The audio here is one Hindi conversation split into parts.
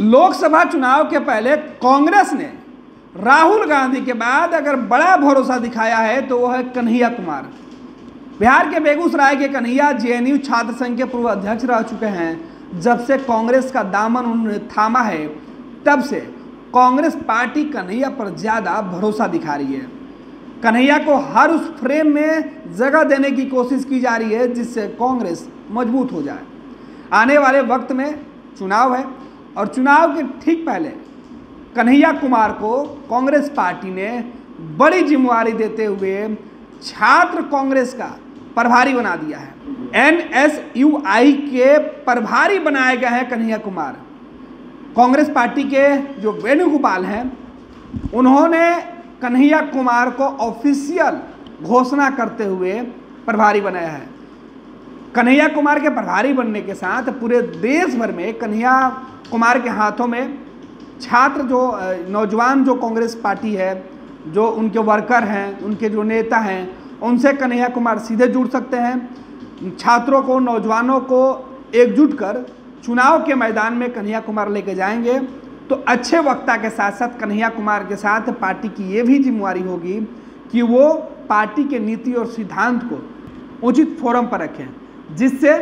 लोकसभा चुनाव के पहले कांग्रेस ने राहुल गांधी के बाद अगर बड़ा भरोसा दिखाया है तो वो है कन्हैया कुमार। बिहार के बेगूसराय के कन्हैया जेएनयू छात्र संघ के पूर्व अध्यक्ष रह चुके हैं। जब से कांग्रेस का दामन उन्होंने थामा है, तब से कांग्रेस पार्टी कन्हैया पर ज़्यादा भरोसा दिखा रही है। कन्हैया को हर उस फ्रेम में जगह देने की कोशिश की जा रही है जिससे कांग्रेस मज़बूत हो जाए। आने वाले वक्त में चुनाव है। और चुनाव के ठीक पहले कन्हैया कुमार को कांग्रेस पार्टी ने बड़ी जिम्मेवारी देते हुए छात्र कांग्रेस का प्रभारी बना दिया है। एनएसयूआई के प्रभारी बनाए गए हैं कन्हैया कुमार। कांग्रेस पार्टी के जो वेणुगोपाल हैं, उन्होंने कन्हैया कुमार को ऑफिशियल घोषणा करते हुए प्रभारी बनाया है। कन्हैया कुमार के प्रभारी बनने के साथ पूरे देश भर में कन्हैया कुमार के हाथों में छात्र जो नौजवान जो कांग्रेस पार्टी है, जो उनके वर्कर हैं, उनके जो नेता हैं, उनसे कन्हैया कुमार सीधे जुड़ सकते हैं। छात्रों को, नौजवानों को एकजुट कर चुनाव के मैदान में कन्हैया कुमार लेके जाएँगे। तो अच्छे वक्ता के साथ साथ कन्हैया कुमार के साथ पार्टी की ये भी जिम्मेवारी होगी कि वो पार्टी के नीति और सिद्धांत को उचित फोरम पर रखें। जिससे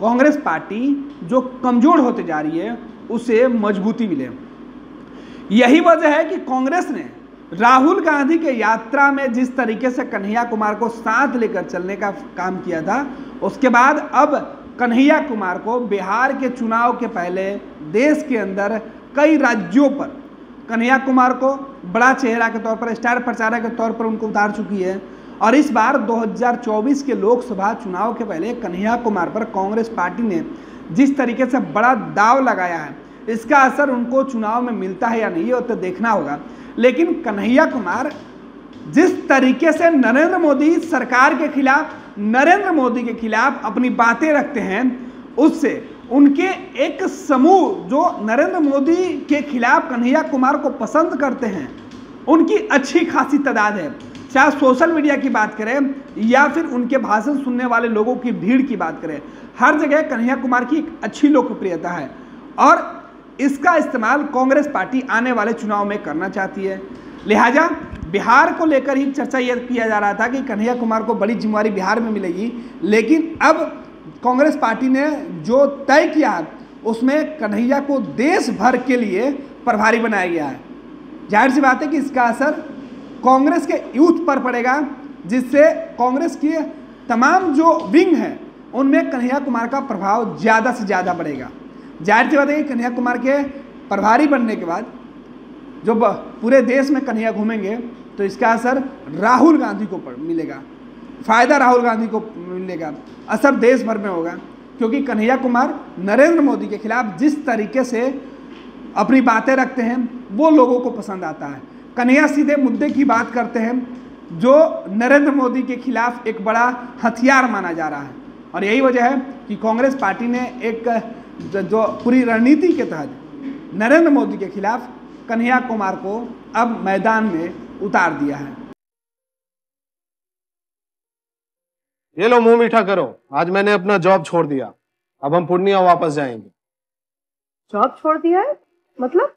कांग्रेस पार्टी जो कमज़ोर होते जा रही है, उसे मजबूती मिले। यही वजह है कि कांग्रेस ने राहुल गांधी के यात्रा में जिस तरीके से कन्हैया कुमार को साथ लेकर चलने का काम किया था, उसके बाद अब कन्हैया कुमार को बिहार के चुनाव के पहले देश के अंदर कई राज्यों पर कन्हैया कुमार को बड़ा चेहरा के तौर पर, स्टार प्रचारक के तौर पर उनको उतार चुकी है। और इस बार 2024 के लोकसभा चुनाव के पहले कन्हैया कुमार पर कांग्रेस पार्टी ने जिस तरीके से बड़ा दाव लगाया है, इसका असर उनको चुनाव में मिलता है या नहीं, ये तो देखना होगा। लेकिन कन्हैया कुमार जिस तरीके से नरेंद्र मोदी सरकार के खिलाफ, नरेंद्र मोदी के खिलाफ अपनी बातें रखते हैं, उससे उनके एक समूह जो नरेंद्र मोदी के खिलाफ कन्हैया कुमार को पसंद करते हैं, उनकी अच्छी खासी तादाद है। चाहे सोशल मीडिया की बात करें या फिर उनके भाषण सुनने वाले लोगों की भीड़ की बात करें, हर जगह कन्हैया कुमार की एक अच्छी लोकप्रियता है। और इसका इस्तेमाल कांग्रेस पार्टी आने वाले चुनाव में करना चाहती है। लिहाजा बिहार को लेकर ही चर्चा यह किया जा रहा था कि कन्हैया कुमार को बड़ी जिम्मेवारी बिहार में मिलेगी, लेकिन अब कांग्रेस पार्टी ने जो तय किया, उसमें कन्हैया को देश भर के लिए प्रभारी बनाया गया है। ज़ाहिर सी बात है कि इसका असर कांग्रेस के यूथ पर पड़ेगा, जिससे कांग्रेस की तमाम जो विंग है, उनमें कन्हैया कुमार का प्रभाव ज़्यादा से ज़्यादा बढ़ेगा। ज़ाहिर सी बात है कन्हैया कुमार के प्रभारी बनने के बाद जो पूरे देश में कन्हैया घूमेंगे तो इसका असर राहुल गांधी को मिलेगा। फ़ायदा राहुल गांधी को मिलेगा। असर देश भर में होगा, क्योंकि कन्हैया कुमार नरेंद्र मोदी के खिलाफ जिस तरीके से अपनी बातें रखते हैं, वो लोगों को पसंद आता है। कन्हैया सीधे मुद्दे की बात करते हैं जो नरेंद्र मोदी के खिलाफ एक बड़ा हथियार माना जा रहा है। और यही वजह है कि कांग्रेस पार्टी ने एक जो पूरी रणनीति के तहत नरेंद्र मोदी के खिलाफ कन्हैया कुमार को अब मैदान में उतार दिया है। ये लो मुँह मीठा करो। आज मैंने अपना जॉब छोड़ दिया। अब हम पूर्णिया वापस जाएँगे। जॉब छोड़ दिया है? मतलब?